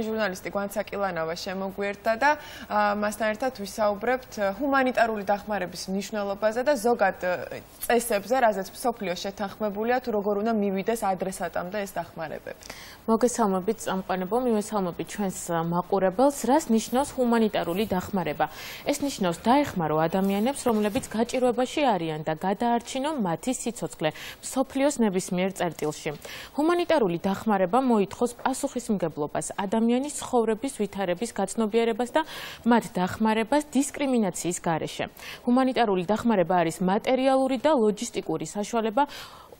ჟურნალისტი გვანცაკილანოვა შემოგვერთა და მასთან ერთად ვისაუბრებთ ჰუმანიტარული დახმარების მნიშვნელობაზე და ზოგად წესებზე, რაზეც სოფლიო შეთანხმებულია, თუ როგორ უნდა მივიდეს ადრესატამდე ეს დახმარებები. მოგესალმებით წამყვანებო, მივესალმებით ჩვენს მაყურებელს, რას ნიშნავს ჰუმანიტარული დახმარება. ეს ნიშნავს დაეხმარო ადამიანებს, რომლებიც გაჭირვებაში არიან და გადაარჩინონ მათი სიცოცხლე სოფლიოს ნებისმიერ წერტილში. ჰუმანიტარული დახმარება მოითხოვს პასუხისმგებლობას ადამიანებს ადამიანის ცხოვრების ვითარების გაცნობიერებას და მათ დახმარებას დისკრიმინაციის გარეშე. ჰუმანიტარული დახმარება არის მატერიალური და ლოჯისტიკური საშუალება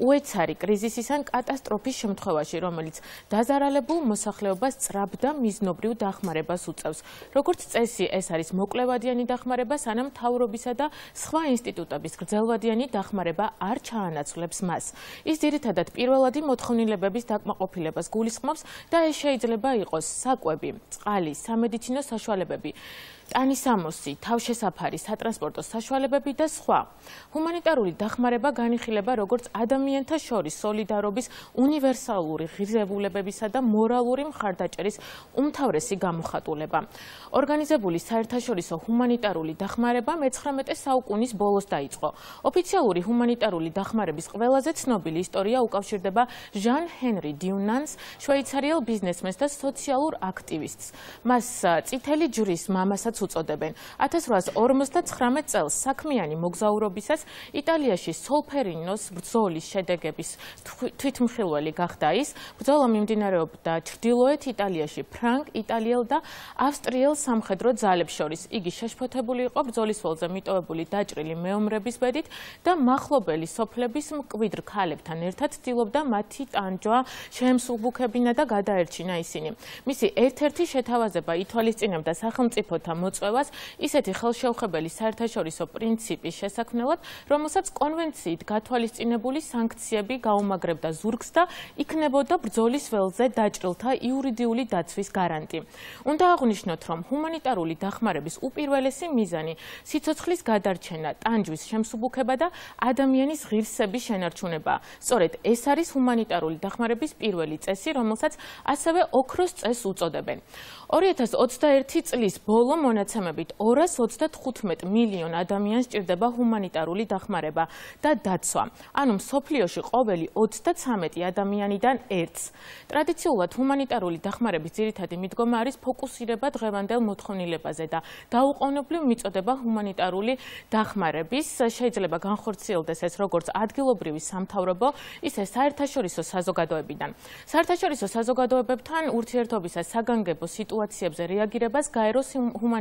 უეცარი კრიზისის ან კატასტროფის შემთხვევაში, რომელიც დაზარალებულ მოსახლეობას წრაბ და მიზნობრივ დახმარებას უწევს. როგორც წესი, ეს არის მოკლევადიანი დახმარება, სანამ თავრობისა და სხვა ინსტიტუტების გრძელვადიანი დახმარება არ ჩაანაცვლებს მას. ის ძირითადად პირველადი მოთხოვნილებების დაკმაყოფილებას გულისხმობს და ეს შეიძლება იყოს საკვები, წყალი, სამედიცინო საშუალებები. ტანისამოსი, თავშესაფარი, სატრანსპორტო საშუალებები და სხვა. ჰუმანიტარული დახმარება განიხილება როგორც ადამიანთა შორის სოლიდარობის უნივერსალური ღირებულებებისა და მორალური მხარდაჭერის უმთავრესი გამოხატულება. ორგანიზებული საერთაშორისო ჰუმანიტარული დახმარება მე-19 საუკუნის ბოლოს დაიწყო. ოფიციალური ჰუმანიტარული დახმარების ყველაზე ცნობილი ისტორია უკავშირდება ჟან ჰენრი დიუნანს, შვეიცარიელ ბიზნესმენს და სოციალურ აქტივისტს. მას წითელი ჯვრის მამასაც უწოდებენ. 1859 წელს საქმიანი მოგზაურობისას იტალიაში სოლფერინოს ბრძოლის შედეგების თვითმხილველი გახდა ის. ბრძოლა მიმდინარეობდა ჩრდილოეთ იტალიაში ფრანკ, იტალიელ და ავსტრიელ სამხედრო ძალებს შორის. იგი შეშფოთებული იყო ბრძოლის ველზე მიტოვებული დაჭრილი მეომრების ბედით და מחლობელი სოფლების მკვიდრ ქალებთან ერთად ცდილობდა მათი ტანჯვა შეემსუბუქებინა და გადაერჩინა ისინი. მისი ერთ-ერთი შეთავაზება ითვალისწინებდა სახელმწიფოთა მოწვევას ისეთი ხელშეუხებელი საერთაშორისო პრინციპის შესაქმნელად, რომელსაც კონვენციით გათვალისწინებული სანქციები გაუმაგრებდა ზურგს და იქნებოდა ბრძოლის ველზე დაჭრილთა იურიდიული დაცვის გარანტი. უნდა აღვნიშნოთ, რომ ჰუმანიტარული დახმარების უპირველესი მიზანი სიცოცხლის გადარჩენა, ტანჯვის შემსუბუქება და ადამიანის ღირსების შენარჩუნება. სწორედ ეს არის ჰუმანიტარული დახმარების პირველი წესი, რომელსაც ასევე ოქროს წესს უწოდებენ. 2021 წლის ბოლო მონაცემებით 235 მილიონ ადამიანს ჭირდება ჰუმანიტარული დახმარება და დაცვა. ანუ სოფლიოში ყოველი 33 ადამიანიდან ერთს. ტრადიციულად ჰუმანიტარული დახმარების ძირითადი მიდგომა არის ფოკუსირება დღევანდელ მოთხოვნილებაზე და დაუყოვნებლივ მიწოდება ჰუმანიტარული დახმარების. შეიძლება განხორციელდეს ეს როგორც ადგილობრივი სამთავრობო, ისე საერთაშორისო საზოგადოებიდან. საერთაშორისო საზოგადოებებთან ურთიერთობისას საგანგებო სიტუაციებზე რეაგირებას გაეროს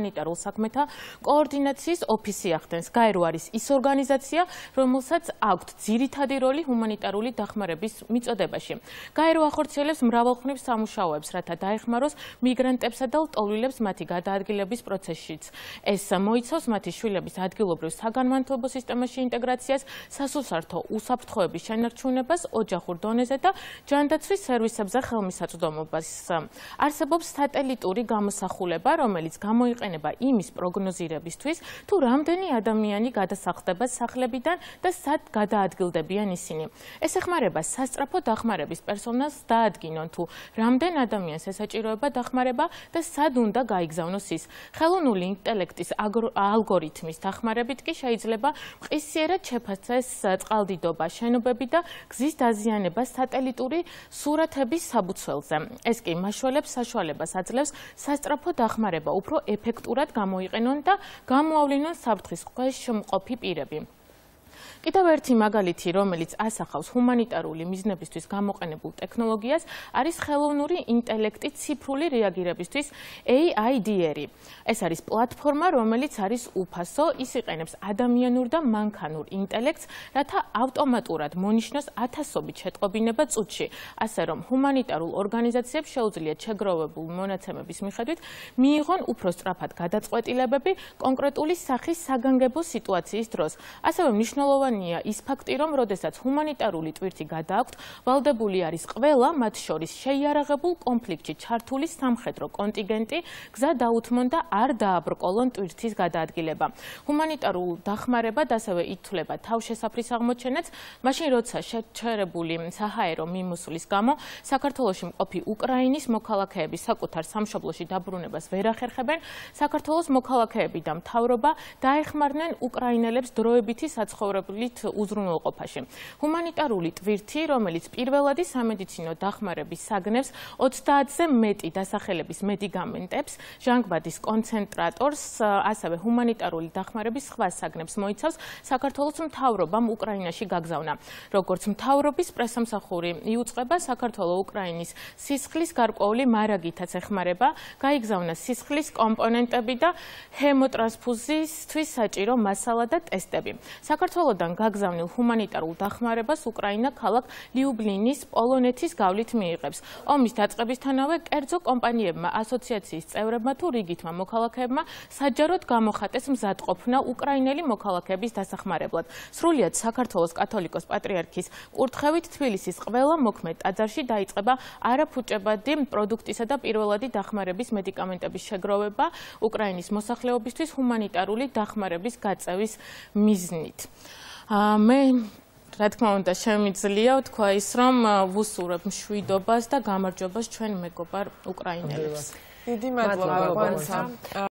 ჰუმანიტარულ საქმეთა კოორდინაციის ოფისი ახდენს. გაერო არის ის ორგანიზაცია, რომელსაც აქვთ ძირითადი როლი ჰუმანიტარული დახმარების მიწოდებაში. გაერო ახორციელებს მრავალხმის სამუშაოებს, რათა დაეხმაროს მიგრანტებსა და ლტოლვილებს მათი გადაადგილების პროცესშიც. ეს მოიცავს მათი შვილების ადგილობრივ საგანმანათლებლო სისტემაში ინტეგრაციას, სასულსართო უსაფრთხოების შენარჩუნებას ოჯახურ დონეზე და ჯანდაცვის სერვისებზე ხელმისაწვდომობას. არსებობს სატელიტური გამოსახულება, რომელიც გამოიყენება იმის პროგნოზირებისთვის, თუ რამდენი ადამიანი გადასახლდება სახლებიდან და სად გადაადგილდებიან ისინი. ეს ეხმარება სასწრაფო დახმარების პერსონალს დაადგინონ, თუ რამდენ ადამიანს ესაჭიროება დახმარება და სად უნდა გაიგზავნოს ის. ხელოვნური ინტელექტის ალგორითმის დახმარებით კი შეიძლება მყისიერად შეფასდეს წყალდიდობა, შენობები და გზის დაზიანება სატელიტური სურათების საბუცველზე. ეს კი მაშველებს საშუალებას აძლევს სასწრაფო დახმარება უფრო ეფექტურად გამოიყენონ და გამოავლინონ საფრთხის ქვეშ მყოფი პირები. კიდევ ერთი მაგალითი, რომელიც ასახავს ჰუმანიტარული მიზნებისთვის გამოყენებულ ტექნოლოგიას, არის ხელოვნური ინტელექტი ციფრული რეაგირებისთვის AIDR-ი. ეს არის პლატფორმა, რომელიც არის უფასო, ის იყენებს ადამიანურ და მანქანურ ინტელექტს, რათა ავტომატურად მონიშნოს ათასობით შეტყობინება წუთში, ასე რომ ჰუმანიტარულ ორგანიზაციებს შეუძლიათ შეგროვებული მონაცემების მიხედვით მიიღონ უფრო სწრაფად გადაწყვეტილებები კონკრეტული სახის საგანგებო სიტუაციის დროს. ასევე მნიშვნელოვანი მნიშვნელოვანია ის ფაქტი, რომ როდესაც ჰუმანიტარული ტვირთი გადააქვთ, ვალდებული არის ყველა მათ შორის შეიარაღებულ კონფლიქტში ჩართული სამხედრო კონტინგენტი გზა დაუთმონ და არ დააბრკოლონ ტვირთის გადაადგილება. ჰუმანიტარულ დახმარებად ასევე ითვლება თავშესაფრის აღმოჩენაც, მაშინ როცა შეჩერებული საჰაერო მიმოსვლის გამო საქართველოსში მყოფი უკრაინის მოქალაქეები საკუთარ სამშობლოში დაბრუნებას ვერ ახერხებენ, საქართველოს მოქალაქეები და მთავრობა დაეხმარნენ უკრაინელებს დროებითი საცხოვრებლით უზრუნველყოფაში. ჰუმანიტარული ტვირთი, რომელიც პირველადი სამედიცინო დახმარების საგნებს 30-ზე მეტი დასახელების მედიკამენტებს, ჟანგბადის კონცენტრატორს, ასევე ჰუმანიტარული დახმარების სხვა საგნებს მოიცავს, საქართველოს მთავრობამ უკრაინაში გაგზავნა. როგორც მთავრობის პრესამსახური იუწყება საქართველოს უკრაინის სისხლის გარკვეული მარაგითაც ეხმარება, გაიგზავნა სისხლის კომპონენტები და ჰემოტრანსფუზიისთვის საჭირო მასალა და ტესტები. გაგზავნილ ჰუმანიტარულ დახმარებას უკრაინა ქალაქ ლიუბლინის პოლონეთის გავლით მიიღებს. ომის დაწყებისთანავე კერძო კომპანიებმა, ასოციაციის წევრებმა თუ რიგითმა მოქალაქეებმა საჯაროდ გამოხატეს მზადყოფნა უკრაინელი მოქალაქეების დასახმარებლად. სრულიად საქართველოს კათოლიკოს პატრიარქის კურთხევით თბილისის ყველა მოქმედ ტაძარში დაიწყება არაფუჭებადი პროდუქტისა და პირველადი დახმარების მედიკამენტების შეგროვება უკრაინის მოსახლეობისთვის ჰუმანიტარული დახმარების გაწევის მიზნით. მე რა თქმა უნდა შემიძლია თქვა ის რომ ვუსურებ მშვიდობას და გამარჯვებას ჩვენ მეგობარ უკრაინელებს. დიდი მადლობა, ბანცა.